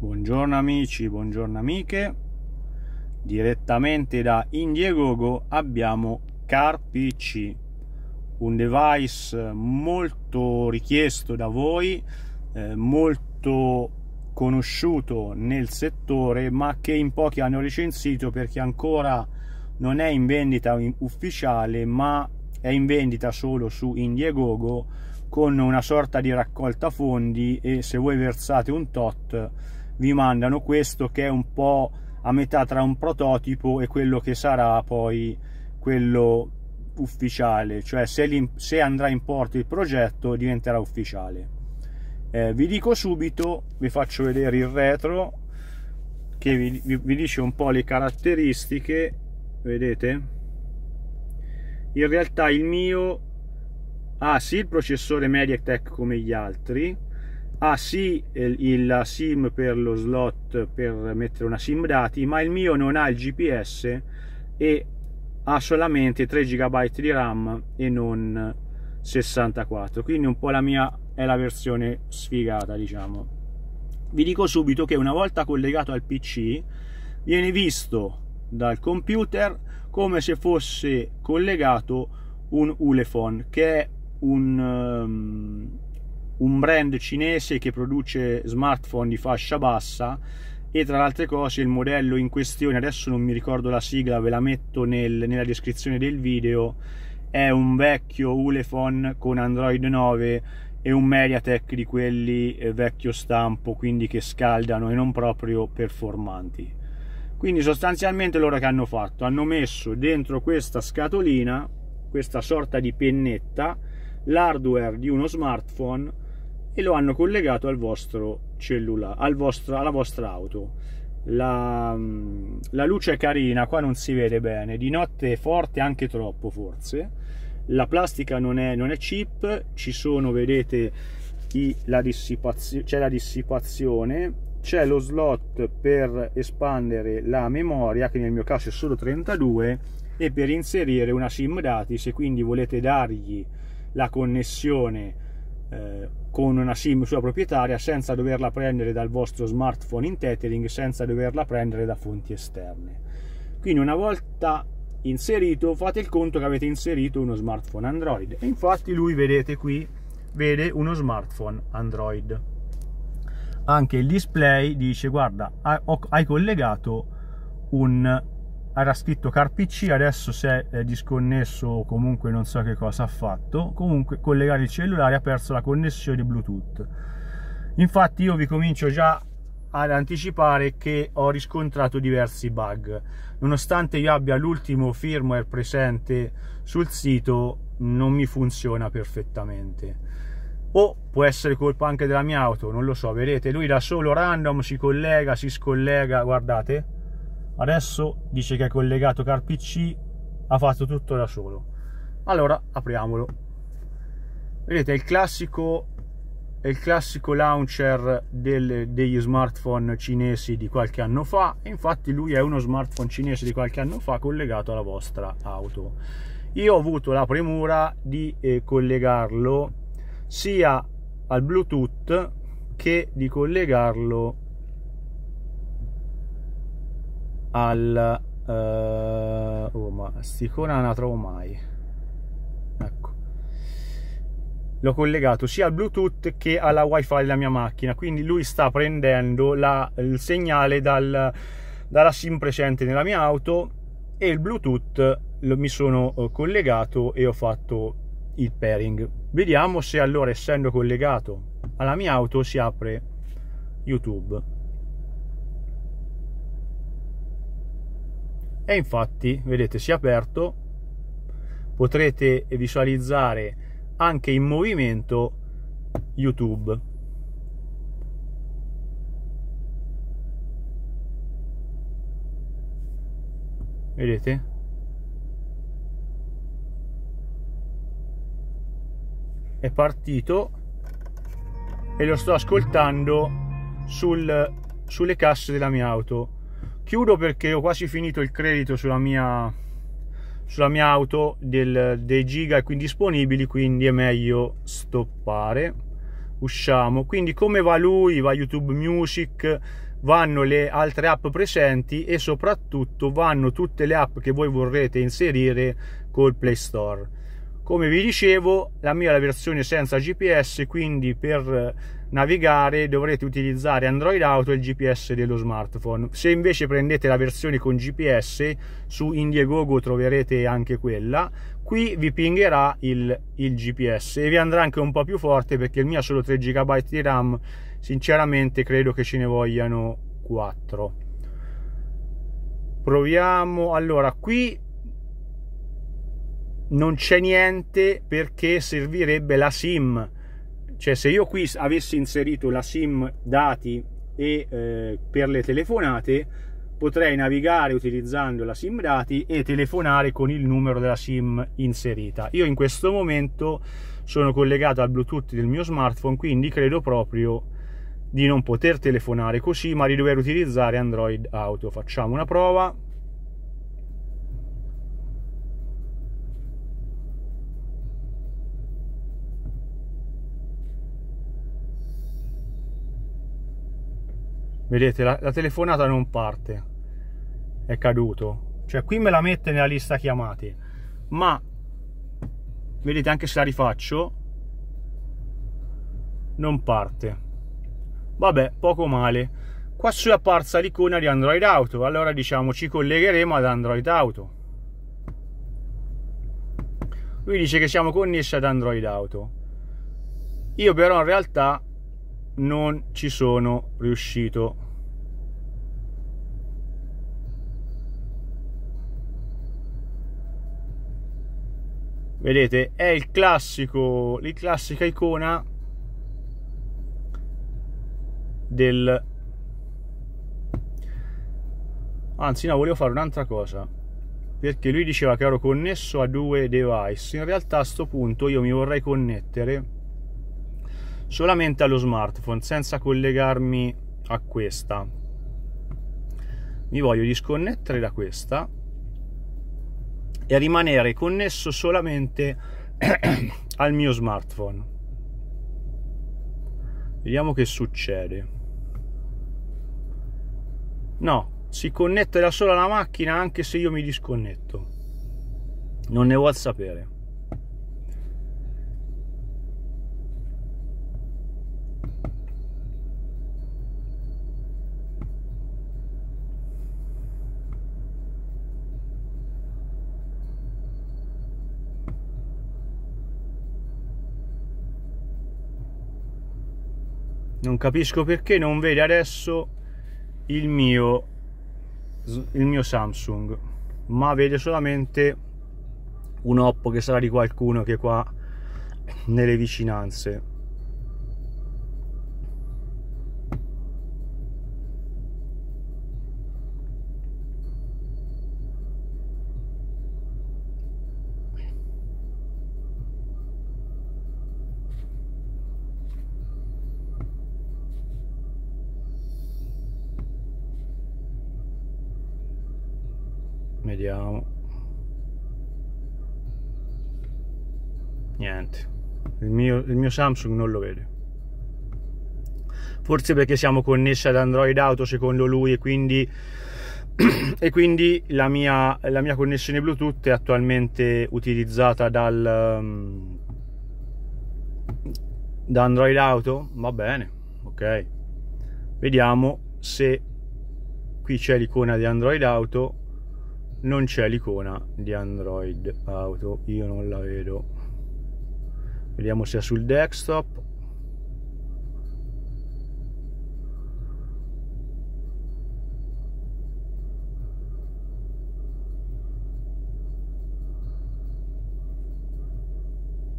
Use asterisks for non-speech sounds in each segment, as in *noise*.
Buongiorno amici, buongiorno amiche. Direttamente da Indiegogo abbiamo CarPC, un device molto richiesto da voi, eh, molto conosciuto nel settore, ma che in pochi hanno recensito perché ancora non è in vendita ufficiale, ma è in vendita solo su Indiegogo con una sorta di raccolta fondi e se voi versate un tot vi mandano questo che è un po' a metà tra un prototipo e quello che sarà poi quello ufficiale, cioè se, se andrà in porto il progetto diventerà ufficiale. Eh, vi dico subito, vi faccio vedere il retro che vi, vi, vi dice un po' le caratteristiche, vedete? In realtà il mio ha sì il processore MediaTek come gli altri, ha sì il, la SIM per lo slot per mettere una SIM dati, ma il mio non ha il GPS e ha solamente 3 GB di RAM e non 64. Quindi un po' la mia è la versione sfigata, diciamo. Vi dico subito che una volta collegato al PC viene visto dal computer come se fosse collegato un Ulefone che è un um, un brand cinese che produce smartphone di fascia bassa e tra le altre cose il modello in questione, adesso non mi ricordo la sigla, ve la metto nel, nella descrizione del video, è un vecchio Ulefone con Android 9 e un Mediatek di quelli eh, vecchio stampo, quindi che scaldano e non proprio performanti. Quindi sostanzialmente loro che hanno fatto? Hanno messo dentro questa scatolina, questa sorta di pennetta, l'hardware di uno smartphone e lo hanno collegato al vostro cellulare, al vostro, alla vostra auto. La, mm, la, luce è carina, qua non si vede bene, di notte è forte anche troppo forse. La plastica non è, non è cheap, ci sono, vedete, i, la c'è la dissipazione, c'è lo slot per espandere la memoria, che nel mio caso è solo 32, e per inserire una SIM dati, se quindi volete dargli la connessione eh, con una SIM sua proprietaria senza doverla prendere dal vostro smartphone in tethering, senza doverla prendere da fonti esterne. Quindi una volta inserito fate il conto che avete inserito uno smartphone Android e infatti lui vedete qui vede uno smartphone Android anche il display dice guarda hai collegato un era scritto CarPC, adesso si è disconnesso o comunque non so che cosa ha fatto, comunque collegare il cellulare ha perso la connessione Bluetooth. Infatti io vi comincio già ad anticipare che ho riscontrato diversi bug. Nonostante io abbia l'ultimo firmware presente sul sito, non mi funziona perfettamente. O può essere colpa anche della mia auto, non lo so, vedete, lui da solo random si collega, si scollega, guardate, adesso dice che è collegato CarPC ha fatto tutto da solo. Allora apriamolo. Vedete è il classico è il classico launcher del, degli smartphone cinesi di qualche anno fa. Infatti lui è uno smartphone cinese di qualche anno fa collegato alla vostra auto. Io ho avuto la premura di eh, collegarlo sia al bluetooth che di collegarlo al uh, oh ma sticona non la trovo mai. Ecco. L'ho collegato sia al bluetooth che alla wifi della mia macchina quindi lui sta prendendo la, il segnale dal, dalla sim presente nella mia auto e il bluetooth lo, mi sono eh, collegato e ho fatto il pairing. Vediamo se allora essendo collegato alla mia auto si apre youtube e infatti vedete si è aperto. Potrete visualizzare anche in movimento youtube. Vedete? È partito e lo sto ascoltando sul, sulle casse della mia auto chiudo perché ho quasi finito il credito sulla mia, sulla mia auto del, dei giga qui disponibili quindi è meglio stoppare usciamo quindi come va lui va youtube music vanno le altre app presenti e soprattutto vanno tutte le app che voi vorrete inserire col Play Store. Come vi dicevo, la mia è la versione senza GPS, quindi per navigare dovrete utilizzare Android Auto e il GPS dello smartphone. Se invece prendete la versione con GPS, su Indiegogo troverete anche quella, qui vi pingherà il, il GPS e vi andrà anche un po' più forte perché il mio ha solo 3 GB di RAM, sinceramente credo che ce ne vogliano 4. Proviamo, allora qui non c'è niente perché servirebbe la SIM. Cioè, se io qui avessi inserito la SIM dati e eh, per le telefonate, potrei navigare utilizzando la SIM dati e telefonare con il numero della SIM inserita. Io in questo momento sono collegato al Bluetooth del mio smartphone, quindi credo proprio di non poter telefonare così, ma di dover utilizzare Android Auto. Facciamo una prova. Vedete, la, la telefonata non parte. È caduto. Cioè, qui me la mette nella lista chiamate. Ma, vedete, anche se la rifaccio, non parte. Vabbè, poco male. Qua su è apparsa l'icona di Android Auto. Allora, diciamo, ci collegheremo ad Android Auto. Lui dice che siamo connessi ad Android Auto. Io però in realtà non ci sono riuscito. Vedete è il classico la classica icona del anzi no volevo fare un'altra cosa perché lui diceva che ero connesso a due device. In realtà a questo punto io mi vorrei connettere solamente allo smartphone senza collegarmi a questa. Mi voglio disconnettere da questa e rimanere connesso solamente *clears throat* al mio smartphone. Vediamo che succede. No si connette da sola la macchina anche se io mi disconnetto. Non ne vuol sapere non capisco perché non vede adesso il mio il mio Samsung ma vede solamente un Oppo che sarà di qualcuno che è qua nelle vicinanze vediamo. Niente. Il mio, il mio Samsung non lo vede. Forse perché siamo connessi ad Android Auto secondo lui e quindi, *clears throat* e quindi la, mia, la mia connessione Bluetooth è attualmente utilizzata dal um, da Android Auto. Va bene ok. Vediamo se qui c'è l'icona di Android Auto non c'è l'icona di Android Auto io non la vedo. Vediamo se è sul desktop.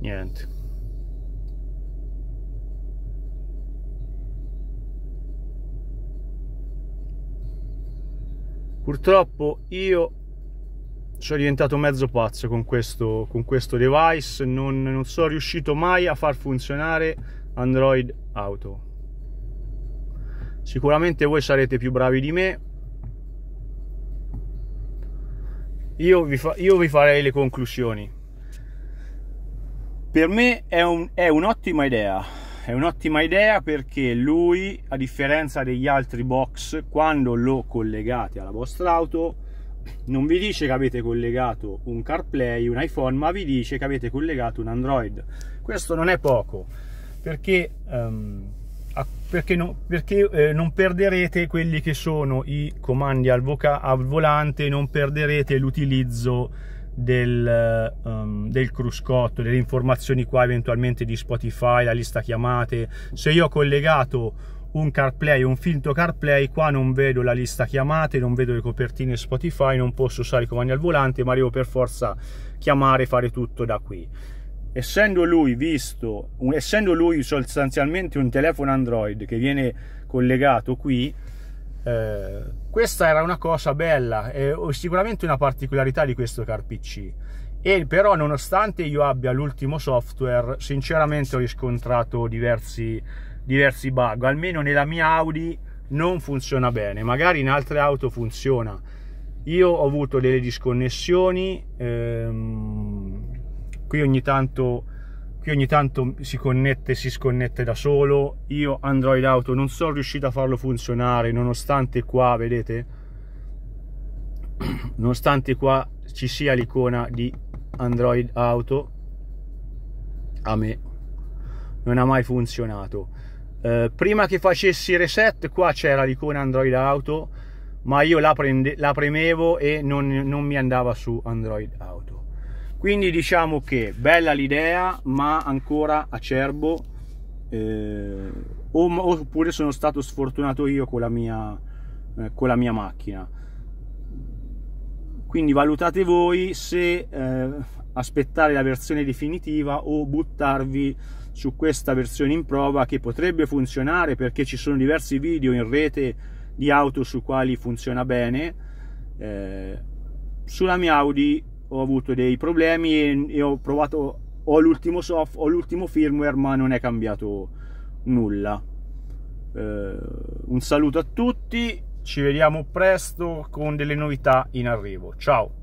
Niente. Purtroppo io sono diventato mezzo pazzo con questo, con questo device, non, non sono riuscito mai a far funzionare Android Auto. Sicuramente voi sarete più bravi di me. Io vi, fa, io vi farei le conclusioni. Per me è, un, è un'ottima idea è un'ottima idea perché lui, a differenza degli altri box, quando lo collegate alla vostra auto, non vi dice che avete collegato un CarPlay, un iPhone, ma vi dice che avete collegato un Android. Questo non è poco, perché, um, perché, no, perché eh, non perderete quelli che sono i comandi al, al volante, non perderete l'utilizzo del, um, del cruscotto, delle informazioni qua eventualmente di Spotify, la lista chiamate. Se io ho collegato un CarPlay, un finto CarPlay, qua non vedo la lista chiamate, non vedo le copertine Spotify, non posso usare i comandi al volante, ma devo per forza chiamare e fare tutto da qui. Essendo lui visto, essendo lui sostanzialmente un telefono Android che viene collegato qui, eh, questa era una cosa bella, eh, sicuramente una particolarità di questo car PC. E però nonostante io abbia l'ultimo software, sinceramente ho riscontrato diversi, diversi bug, almeno nella mia Audi non funziona bene, magari in altre auto funziona. Io ho avuto delle disconnessioni, ehm, qui ogni tanto qui ogni tanto si connette e si sconnette da solo. Io Android Auto non sono riuscito a farlo funzionare nonostante qua vedete? *clears throat* Nonostante qua ci sia l'icona di Android Auto a me non ha mai funzionato eh, prima che facessi reset qua c'era l'icona Android Auto ma io la, prende, la premevo e non, non mi andava su Android Auto. Quindi diciamo che bella l'idea ma ancora acerbo eh, oppure sono stato sfortunato io con la mia, eh, con la mia macchina. Quindi valutate voi se eh, aspettare la versione definitiva o buttarvi su questa versione in prova che potrebbe funzionare perché ci sono diversi video in rete di auto su quali funziona bene. Eh, sulla mia Audi ho avuto dei problemi e, e ho provato ho l'ultimo soft ho l'ultimo firmware ma non è cambiato nulla. Eh, un saluto a tutti ci vediamo presto con delle novità in arrivo. Ciao